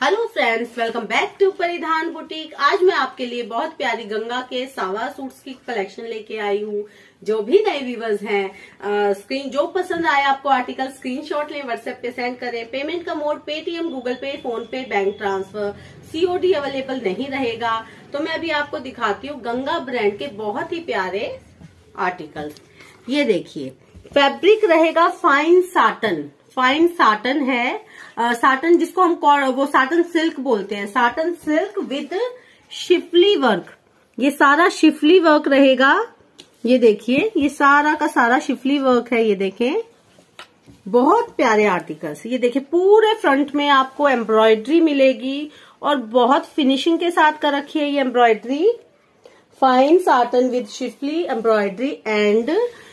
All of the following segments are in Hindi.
Hello friends welcome back to Paridhan boutique आज मैं आपके लिए बहुत प्यारी गंगा के सावा सूट्स की कलेक्शन लेके आई हूँ। जो भी नए व्यूवर्स हैं स्क्रीन जो पसंद आए आपको आर्टिकल स्क्रीनशॉट लें व्हाट्सएप पे सेंड करें। पेमेंट का mode Paytm Google Pay PhonePe bank transfer COD available नहीं रहेगा। तो मैं अभी आपको दिखाती हूँ गंगा ब्रांड के बहुत ही प्यारे आर्टिकल ये देखिए फैब्रिक रहेगा फाइन साटन फाइन साटन है। आ, साटन जिसको हम वो साटन सिल्क बोलते हैं। Satin silk with schiffli work ये सारा शिफली वर्क रहेगा। ये देखिए ये सारा का सारा शिफली वर्क है ये देखें। बहुत प्यारे आर्टिकल्स ये देखिए पूरे फ्रंट में आपको एम्ब्रॉयडरी मिलेगी और बहुत फिनिशिंग के साथ कर रखी है ये embroidery fine satin with schiffli embroidery and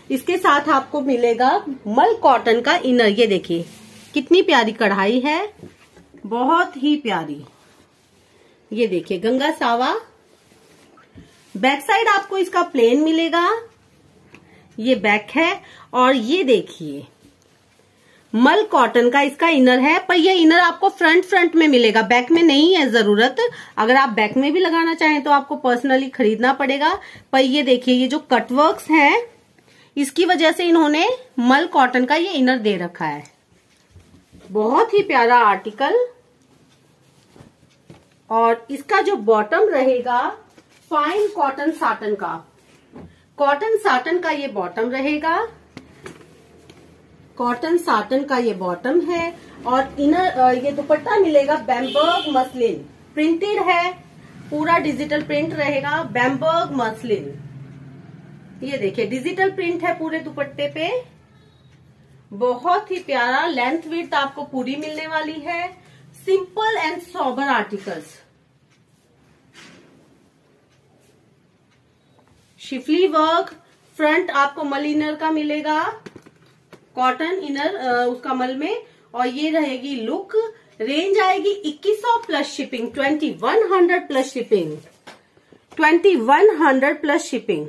इसके साथ आपको मिलेगा मल कॉटन का इनर। ये देखिए, कितनी प्यारी कढ़ाई है, बहुत ही प्यारी। ये देखिए, गंगा सावा। बैक साइड आपको इसका प्लेन मिलेगा। ये बैक है, और ये देखिए, मल कॉटन का इसका इनर है, पर ये इनर आपको फ्रंट फ्रंट में मिलेगा। बैक में नहीं है ज़रूरत। अगर आप बैक में भी लगाना चाहें तो आपको पर्सनली खरीदना पड़ेगा। पर ये देखिए, ये जो कटवर्क्स हैं इसकी वजह से इन्होंने मल कॉटन का ये इनर दे रखा है। बहुत ही प्यारा आर्टिकल। और इसका जो बॉटम रहेगा, फाइन कॉटन साटन का। कॉटन साटन का ये बॉटम रहेगा। कॉटन साटन का ये बॉटम है। और इनर ये दुपट्टा मिलेगा बैम्बर्ग मसलिन। प्रिंटेड है, पूरा डिजिटल प्रिंट रहेगा, बैम्बर्ग मसलिन। ये देखिए डिजिटल प्रिंट है पूरे दुपट्टे पे। बहुत ही प्यारा लेंथ विथ आपको पूरी मिलने वाली है। Simple and sober articles schiffli work front आपको मल इनर का मिलेगा कॉटन इनर उसका मल में। और ये रहेगी लुक रेंज आएगी 2100 plus shipping 2100 plus shipping 2100 plus shipping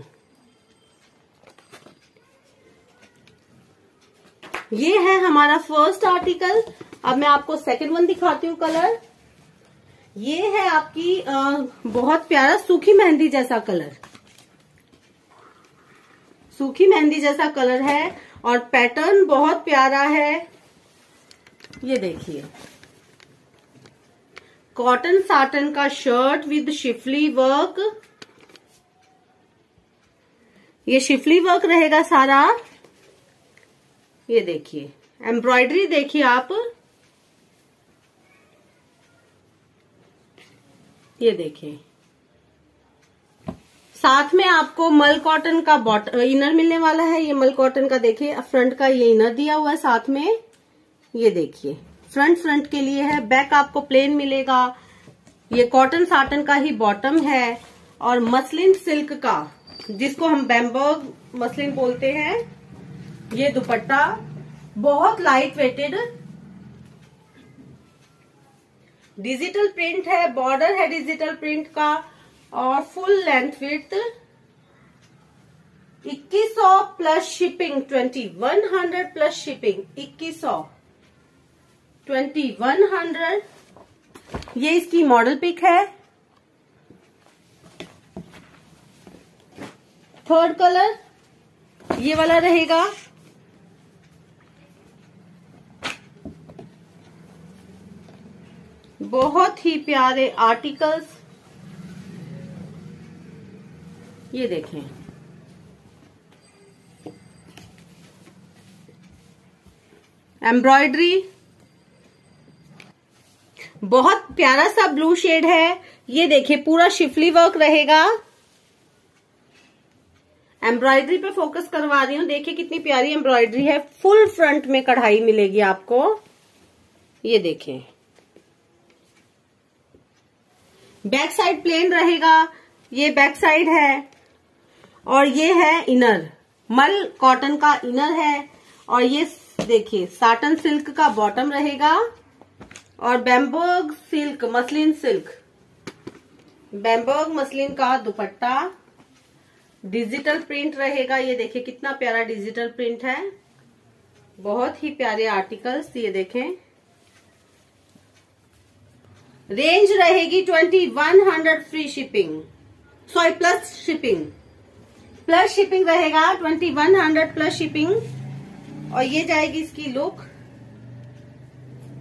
ये है हमारा फ़र्स्ट आर्टिकल अब मैं आपको सेकंड वन दिखाती हूँ कलर ये है आपकी आ, बहुत प्यारा सूखी मेहंदी जैसा कलर सूखी मेहंदी जैसा कलर है और पैटर्न बहुत प्यारा है। ये देखिए। कॉटन साटन का शर्ट विद शिफली वर्क ये शिफली वर्क रहेगा सारा। ये देखिए, एम्ब्रॉयडरी देखिए आप। ये देखिए। साथ में आपको मल कॉटन का बॉट, इनर मिलने वाला है, ये मल कॉटन का देखिए, फ्रंट का ये इनर दिया हुआ है साथ में। ये देखिए, फ्रंट फ्रंट के लिए है, बैक आपको प्लेन मिलेगा। ये कॉटन साटन का ही बॉटम है, और मसलिन सिल्क का, जिसको हम बैम्बर्ग मसलिन बोलते हैं। ये दुपट्टा बहुत लाइट वेटेड डिजिटल प्रिंट है बॉर्डर है डिजिटल प्रिंट का, और full length width 2100 plus shipping 2100 plus shipping 2100 2100 ये इसकी मॉडल पिक है। थर्ड कलर ये वाला रहेगा बहुत ही प्यारे आर्टिकल्स। ये देखें। एम्ब्रॉयडरी। बहुत प्यारा सा ब्लू शेड है। ये देखिए पूरा शिफली वर्क रहेगा। एम्ब्रॉयडरी पे फोकस करवा रही हूँ। देखिए कितनी प्यारी एम्ब्रॉयडरी है। फुल फ्रंट में कढ़ाई मिलेगी आपको। ये देखें। बैक साइड प्लेन रहेगा, ये बैक साइड है, और ये है इनर। मल कॉटन का इनर है, और ये देखिए, साटन सिल्क का बॉटम रहेगा, और bemberg silk, muslin silk. Bemberg muslin का दुपट्टा। डिजिटल प्रिंट रहेगा, ये देखिए कितना प्यारा डिजिटल प्रिंट है। बहुत ही प्यारे आर्टिकल्स, ये देखें। रेंज रहेगी twenty one hundred free shipping, sorry, plus shipping. Plus shipping रहेगा twenty one hundred plus shipping. और ये जाएगी इसकी लुक।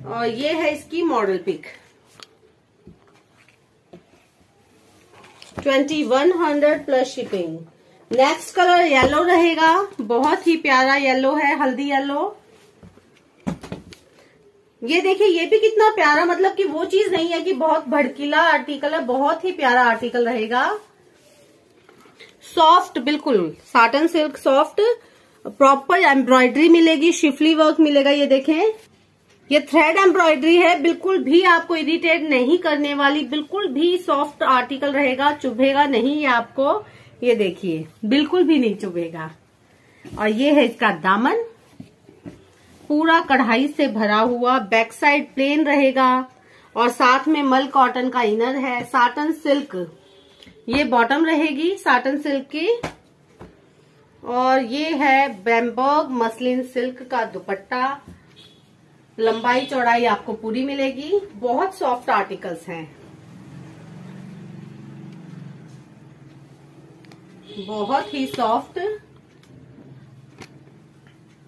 और ये है इसकी model pic. Twenty one hundred plus shipping. Next colour yellow रहेगा। बहुत ही प्यारा येलो है, हल्दी येलो। ये देखिए, ये भी कितना प्यारा मतलब कि वो चीज़ नहीं है कि बहुत भड़कीला आर्टिकल है, बहुत ही प्यारा आर्टिकल रहेगा। सॉफ्ट बिल्कुल satin silk soft proper embroidery मिलेगी शिफली वर्क मिलेगा, ये देखें। ये थ्रेड एम्ब्रॉयडरी है, बिल्कुल भी आपको इरिटेट नहीं करने वाली, बिल्कुल भी सॉफ्ट आर्टिकल रहेगा, चुभेगा नहीं ये आपको। ये देखिए, बिल्कुल भी नहीं चुभेगा। और ये है इसका दामन। पूरा कढ़ाई से भरा हुआ बैक साइड प्लेन रहेगा। और साथ में मल कॉटन का इनर है साटन सिल्क ये बॉटम रहेगी साटन सिल्क की। और ये है बैम्बर्ग मसलिन सिल्क का दुपट्टा। लंबाई चौड़ाई आपको पूरी मिलेगी। बहुत सॉफ्ट आर्टिकल्स हैं। बहुत ही soft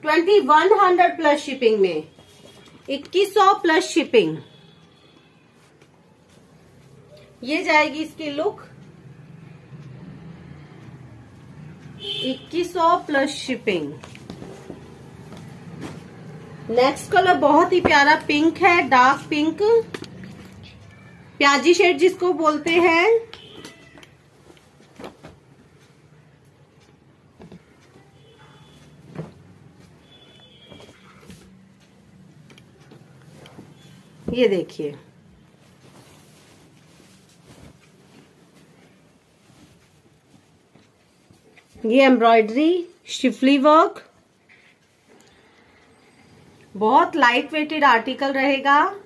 twenty one hundred plus shipping में। इक्कीस सौ प्लस शिपिंग ये जाएगी इसकी लुक इक्कीस सौ प्लस शिपिंग नेक्स्ट कलर बहुत ही प्यारा पिंक है डार्क पिंक प्याजी शेड जिसको बोलते हैं। ये देखिए। ये एम्ब्रॉयडरी, शिफली वर्क। बहुत लाइट वेटेड आर्टिकल रहेगा।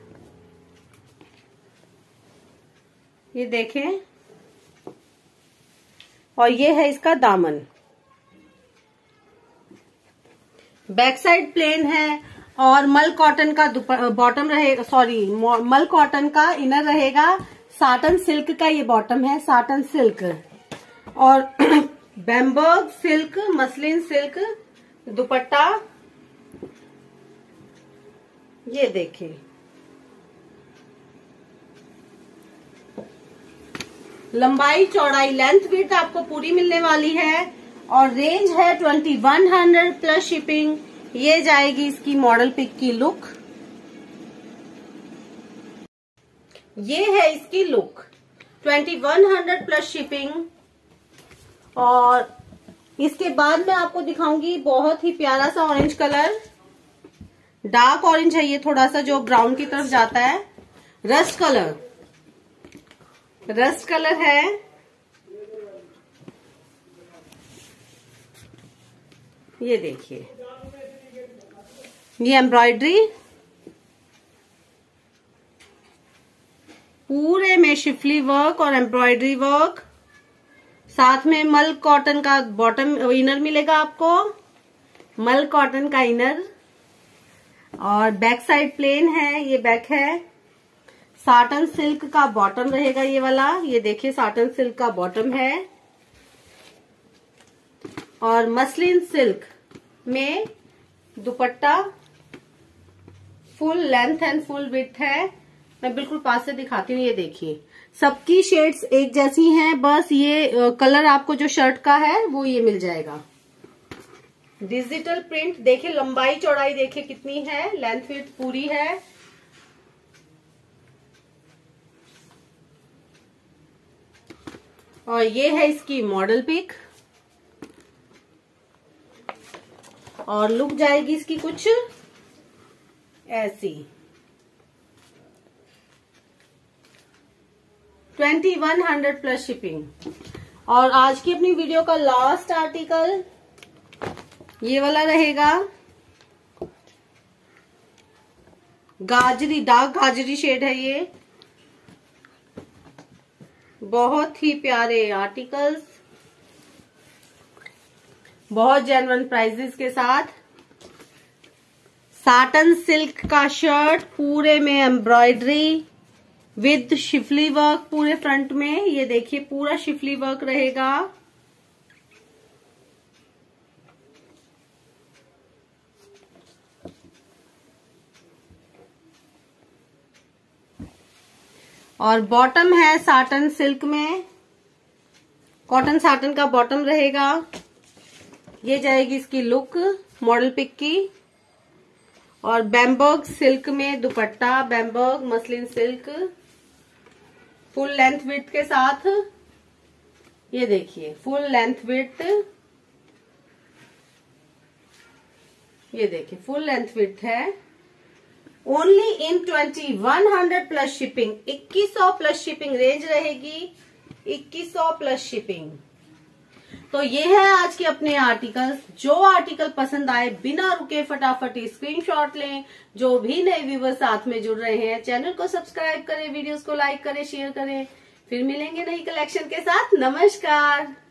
ये देखें। और ये है इसका दामन। बैक साइड प्लेन है। और मल कॉटन का बॉटम रहेगा सॉरी मल कॉटन का इनर रहेगा साटन सिल्क का ये बॉटम है साटन सिल्क और bemberg silk muslin silk dupatta, ये देखिए लंबाई, चौड़ाई लेंथ विथ आपको पूरी मिलने वाली है, और रेंज है twenty one hundred plus shipping ये जाएगी इसकी मॉडल पिक की लुक ये है इसकी look twenty one hundred plus shipping और इसके बाद मैं आपको दिखाऊँगी बहुत ही प्यारा सा ऑरेंज कलर डार्क ऑरेंज है ये थोड़ा सा जो ब्राउन की तरफ़ जाता है. रस्ट कलर रस्ट कलर है. ये देखिए. ये एम्ब्रॉयडरी पूरे में शिफली वर्क और एम्ब्रॉयडरी वर्क। साथ में मल कॉटन का बॉटम, इनर मिलेगा आपको। मल कॉटन का इनर। और बैक साइड प्लेन है, ये बैक है। साटन सिल्क का बॉटम रहेगा ये वाला। ये देखिए, साटन सिल्क का बॉटम है। और मसलिन सिल्क में dupatta full length and full width है। मैं बिल्कुल पास से दिखाती हूँ, ये देखिए। सबकी शेड्स एक जैसी हैं, बस ये कलर आपको जो शर्ट का है, वो ये मिल जाएगा। डिजिटल प्रिंट देखिए, लंबाई चौड़ाई देखिए कितनी है लेंथ विथ पूरी है। और ये है इसकी मॉडल पिक और लुक जाएगी इसकी कुछ ऐसी। Twenty one hundred plus shipping और आज की अपनी वीडियो का लास्ट आर्टिकल ये वाला रहेगा। गाजरी डार्क गाजरी शेड है ये। बहुत ही प्यारे आर्टिकल्स बहुत जेनवन प्राइजेस के साथ। साटन सिल्क का शर्ट पूरे में एम्ब्रॉयडरी विद शिफली वर्क पूरे फ्रंट में। ये देखिए, पूरा शिफली वर्क रहेगा। और बॉटम है साटन सिल्क में। कॉटन साटन का बॉटम रहेगा। ये जाएगी इसकी लुक मॉडल पिक की। और बैम्बर्ग सिल्क में dupatta, bemberg muslin silk, full length width के साथ, ये देखिए, फुल लेंथ विथ ये देखिए, फुल लेंथ विथ है। Only in twenty one hundred plus shipping, इक्कीस सौ प्लस शिपिंग रेंज रहेगी, इक्कीस सौ प्लस शिपिंग। तो ये है आज के अपने आर्टिकल्स जो आर्टिकल पसंद आए बिना रुके फटाफट स्क्रीनशॉट लें. जो भी नए व्यूवर साथ में जुड़ रहे हैं चैनल को सब्सक्राइब करें वीडियोस को लाइक करें शेयर करें. फिर मिलेंगे नई कलेक्शन के साथ. नमस्कार!